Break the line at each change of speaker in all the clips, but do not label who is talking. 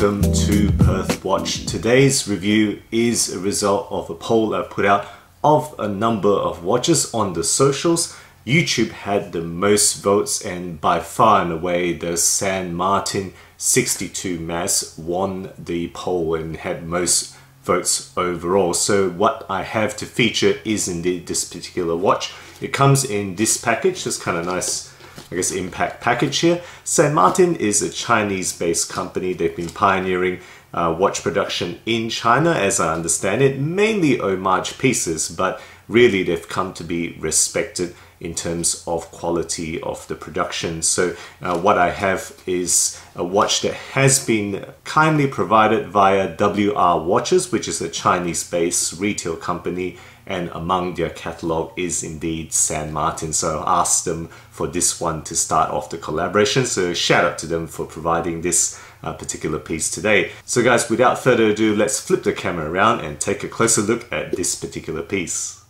welcome to Perth Watch. Today's review is a result of a poll I put out of a number of watches on the socials. YouTube had the most votes and by far and away the San Martin 62 Mas won the poll and had most votes overall. So what I have to feature is indeed this particular watch. It comes in this package, this kind of nice I guess, impact package here. San Martin is a Chinese-based company. They've been pioneering uh, watch production in China, as I understand it, mainly homage pieces, but really they've come to be respected in terms of quality of the production. So uh, what I have is a watch that has been kindly provided via WR Watches, which is a Chinese-based retail company and among their catalog is indeed San Martin. So I asked them for this one to start off the collaboration. So shout out to them for providing this uh, particular piece today. So guys, without further ado, let's flip the camera around and take a closer look at this particular piece.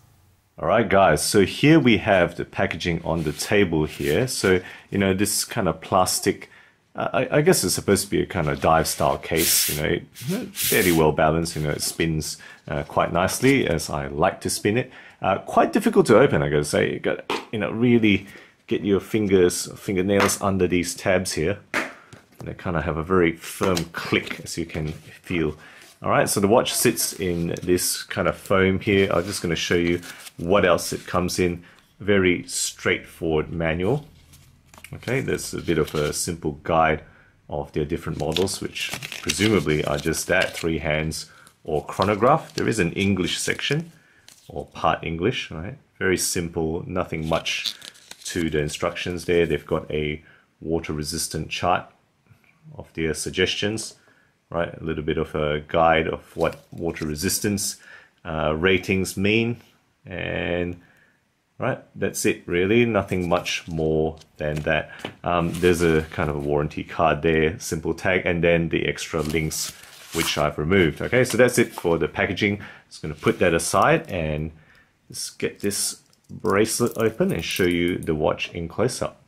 Alright guys, so here we have the packaging on the table here. So, you know, this kind of plastic I, I, guess it's supposed to be a kind of dive style case, you know, fairly well balanced, you know, it spins uh, quite nicely as I like to spin it. Uh, quite difficult to open, I gotta say. You got, you know, really get your fingers, fingernails under these tabs here. And they kind of have a very firm click as you can feel. All right, so the watch sits in this kind of foam here. I'm just gonna show you what else it comes in. Very straightforward manual. Okay, there's a bit of a simple guide of their different models, which presumably are just that, three hands or chronograph. There is an English section, or part English, right? Very simple, nothing much to the instructions there. They've got a water resistant chart of their suggestions, right? A little bit of a guide of what water resistance uh, ratings mean, and right? That's it really. Nothing much more than that. Um, there's a kind of a warranty card there simple tag and then the extra links which I've removed. Okay so that's it for the packaging. Just going to put that aside and let's get this bracelet open and show you the watch in close-up.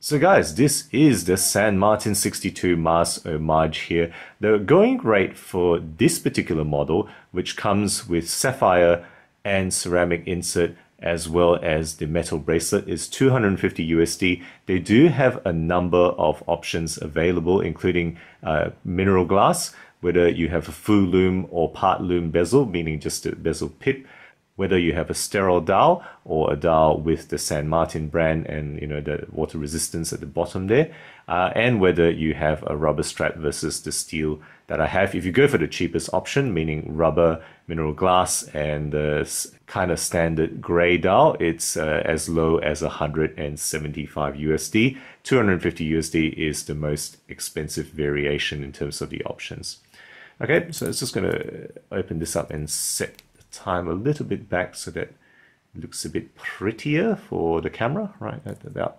So guys, this is the San Martin 62 Mas Homage here. The going rate for this particular model, which comes with sapphire and ceramic insert as well as the metal bracelet is 250 USD. They do have a number of options available, including uh, mineral glass, whether you have a full lume or part lume bezel, meaning just a bezel pip, whether you have a sterile dial or a dial with the San Martin brand and you know the water resistance at the bottom there, uh, and whether you have a rubber strap versus the steel that I have. If you go for the cheapest option, meaning rubber, mineral glass, and the kind of standard gray dial, it's uh, as low as 175 USD. 250 USD is the most expensive variation in terms of the options. Okay, so it's just going to open this up and set time a little bit back so that it looks a bit prettier for the camera, right, at about,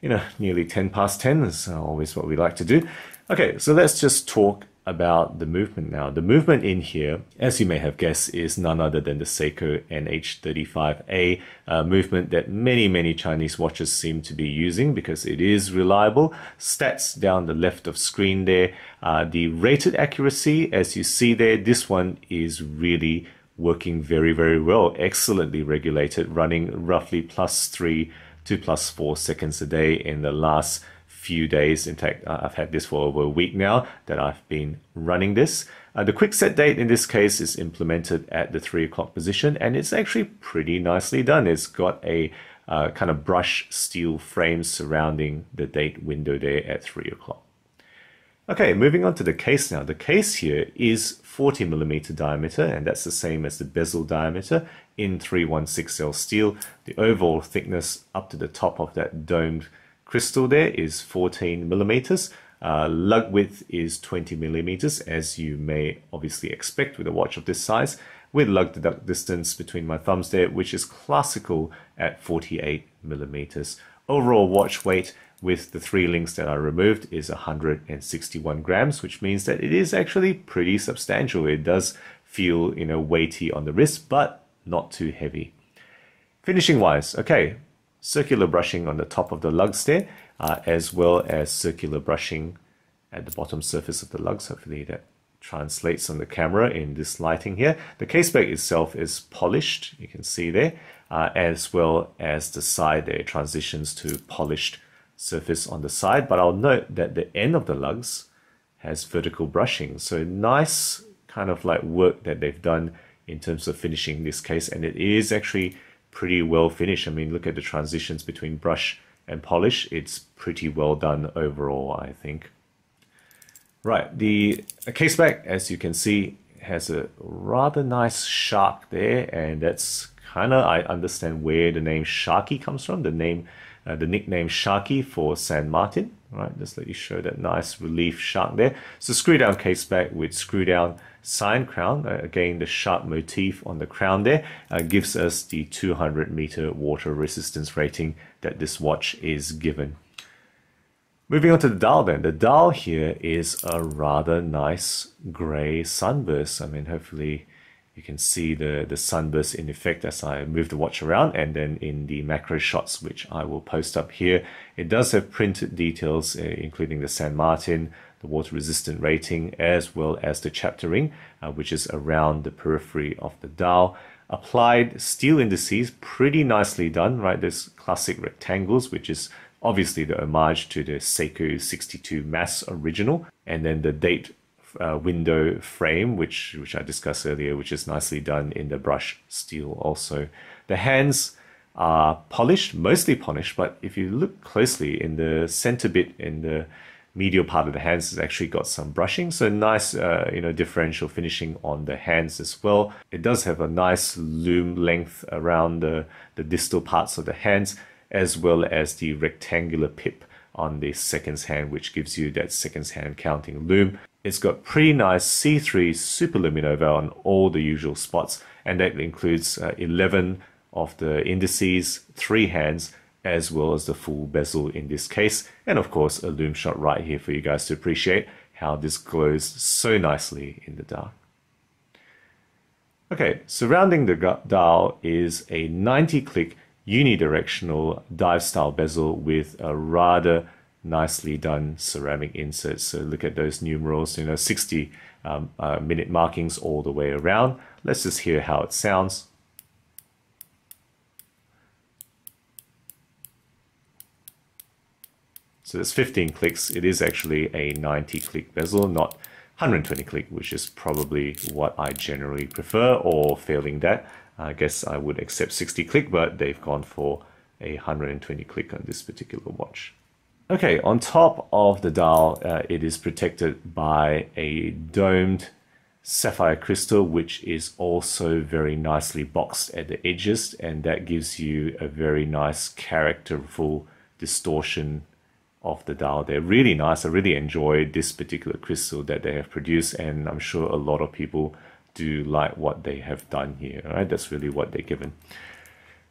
you know, nearly 10 past 10 is always what we like to do. Okay, so let's just talk about the movement now. The movement in here, as you may have guessed, is none other than the Seiko NH35A uh, movement that many, many Chinese watches seem to be using because it is reliable. Stats down the left of screen there. Uh, the rated accuracy, as you see there, this one is really working very, very well, excellently regulated, running roughly plus three to plus four seconds a day in the last few days. In fact, I've had this for over a week now that I've been running this. Uh, the quick set date in this case is implemented at the three o'clock position and it's actually pretty nicely done. It's got a uh, kind of brush steel frame surrounding the date window there at three o'clock. Okay, moving on to the case now. The case here is 40 millimeter diameter, and that's the same as the bezel diameter in 316L steel. The overall thickness up to the top of that domed crystal there is 14 millimeters. Uh, lug width is 20 millimeters, as you may obviously expect with a watch of this size, with lug distance between my thumbs there, which is classical at 48 millimeters. Overall watch weight with the three links that I removed is 161 grams, which means that it is actually pretty substantial. It does feel, you know, weighty on the wrist, but not too heavy. Finishing wise, okay, circular brushing on the top of the lugs there, uh, as well as circular brushing at the bottom surface of the lugs. Hopefully that translates on the camera in this lighting here. The case back itself is polished, you can see there, uh, as well as the side there transitions to polished surface on the side. But I'll note that the end of the lugs has vertical brushing. So nice kind of like work that they've done in terms of finishing this case. And it is actually pretty well finished. I mean, look at the transitions between brush and polish. It's pretty well done overall, I think. Right, the case back, as you can see, has a rather nice shark there, and that's kind of, I understand where the name Sharky comes from, the name, uh, the nickname Sharky for San Martin, right? Just let you show that nice relief shark there. So screw down case back with screw down sign crown. Uh, again, the shark motif on the crown there uh, gives us the 200 meter water resistance rating that this watch is given. Moving on to the dial then. The dial here is a rather nice gray sunburst. I mean, hopefully you can see the, the sunburst in effect as I move the watch around and then in the macro shots, which I will post up here. It does have printed details, uh, including the San Martin, the water resistant rating, as well as the chapter ring, uh, which is around the periphery of the dial. Applied steel indices, pretty nicely done, right? There's classic rectangles, which is obviously the homage to the Seiko 62 Mas original, and then the date uh, window frame, which which I discussed earlier, which is nicely done in the brush steel also. The hands are polished, mostly polished, but if you look closely in the center bit in the medial part of the hands has actually got some brushing. So nice uh, you know differential finishing on the hands as well. It does have a nice lume length around the, the distal parts of the hands as well as the rectangular pip on the seconds hand, which gives you that seconds hand counting lume. It's got pretty nice C3 super superluminova on all the usual spots, and that includes uh, 11 of the indices, three hands, as well as the full bezel in this case, and of course a lume shot right here for you guys to appreciate how this glows so nicely in the dark. Okay, surrounding the dial is a 90 click unidirectional dive style bezel with a rather nicely done ceramic insert. So look at those numerals, you know, 60 um, uh, minute markings all the way around. Let's just hear how it sounds. So there's 15 clicks. It is actually a 90 click bezel, not 120 click, which is probably what I generally prefer, or failing that, I guess I would accept 60 click, but they've gone for a 120 click on this particular watch. Okay, on top of the dial, uh, it is protected by a domed sapphire crystal, which is also very nicely boxed at the edges, and that gives you a very nice characterful distortion of the dial. They're really nice. I really enjoy this particular crystal that they have produced, and I'm sure a lot of people do like what they have done here. Right, that's really what they're given.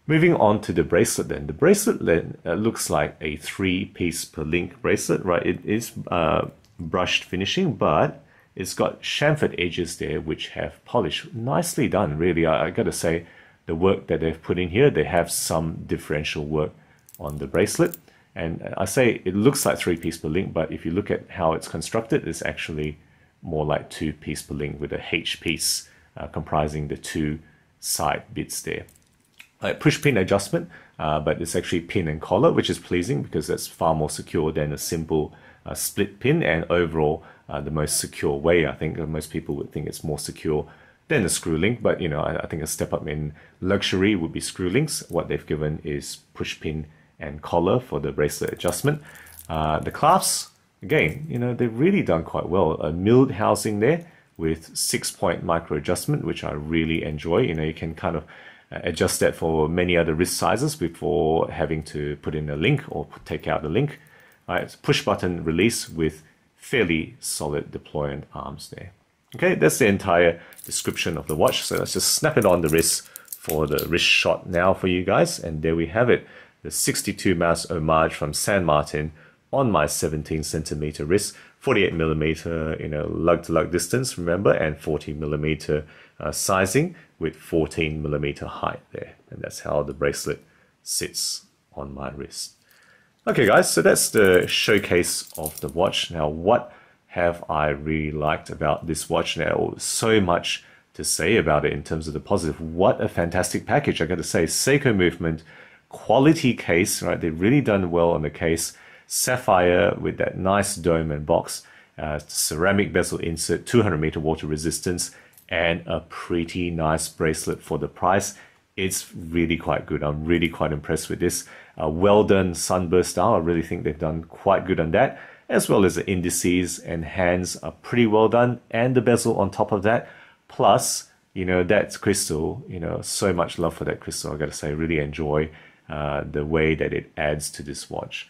Moving on to the bracelet then. The bracelet then uh, looks like a three-piece per link bracelet, right? It is uh, brushed finishing, but it's got chamfered edges there which have polish. Nicely done, really. I, I gotta say, the work that they've put in here, they have some differential work on the bracelet. And I say it looks like three-piece per link, but if you look at how it's constructed, it's actually more like two piece per link with a H piece uh, comprising the two side bits there. Uh, push pin adjustment, uh, but it's actually pin and collar, which is pleasing because that's far more secure than a simple uh, split pin and overall uh, the most secure way. I think most people would think it's more secure than a screw link, but you know, I, I think a step up in luxury would be screw links. What they've given is push pin and collar for the bracelet adjustment. The clasps, again, you know, they've really done quite well. A milled housing there with six point micro adjustment, which I really enjoy. You know, you can kind of uh, adjust that for many other wrist sizes before having to put in a link or take out the link. Right, push button release with fairly solid deployment arms there. Okay, that's the entire description of the watch. So let's just snap it on the wrist for the wrist shot now for you guys. And there we have it. The 62 Mas homage from San Martin on my 17 centimeter wrist, 48 millimeter, you know, lug to lug distance, remember, and 40 millimeter uh, sizing with 14 millimeter height there. And that's how the bracelet sits on my wrist. Okay guys, so that's the showcase of the watch. Now what have I really liked about this watch now? So much to say about it in terms of the positive. What a fantastic package, I gotta say. Seiko movement, quality case, right? They've really done well on the case. Sapphire with that nice dome and box, uh, ceramic bezel insert, 200 meter water resistance, and a pretty nice bracelet for the price. It's really quite good. I'm really quite impressed with this. Uh, well done sunburst style. I really think they've done quite good on that, as well as the indices and hands are pretty well done, and the bezel on top of that. Plus, you know, that crystal, you know, so much love for that crystal. I gotta say, really enjoy uh, the way that it adds to this watch.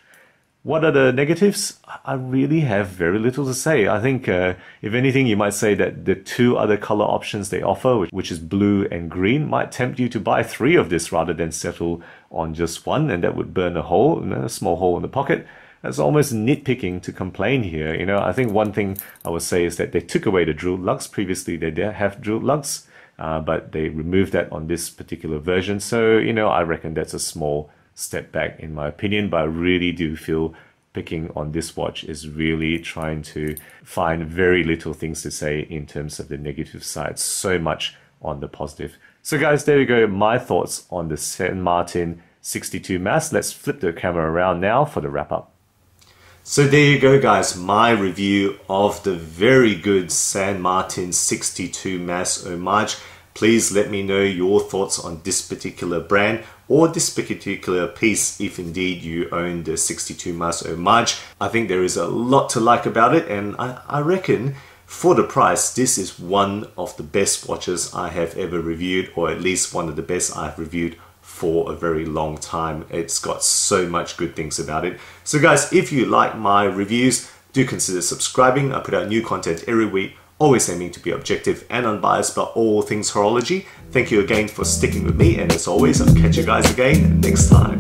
What are the negatives? I really have very little to say. I think, uh, if anything, you might say that the two other color options they offer, which is blue and green, might tempt you to buy three of this rather than settle on just one, and that would burn a hole, you know, a small hole in the pocket. That's almost nitpicking to complain here. You know, I think one thing I would say is that they took away the drilled lugs. Previously, they did have drilled lugs, uh, but they removed that on this particular version. So, you know, I reckon that's a small step back in my opinion, but I really do feel picking on this watch is really trying to find very little things to say in terms of the negative side, so much on the positive. So guys, there you go, my thoughts on the San Martin 62 Mas. Let's flip the camera around now for the wrap up. So there you go guys, my review of the very good San Martin 62 Mas Homage. Please let me know your thoughts on this particular brand or this particular piece if indeed you own the 62 Mas Homage. I think there is a lot to like about it and I, I reckon for the price this is one of the best watches I have ever reviewed or at least one of the best I've reviewed for a very long time. It's got so much good things about it. So guys, if you like my reviews, do consider subscribing. I put out new content every week, always aiming to be objective and unbiased about all things horology. Thank you again for sticking with me, and as always, I'll catch you guys again next time.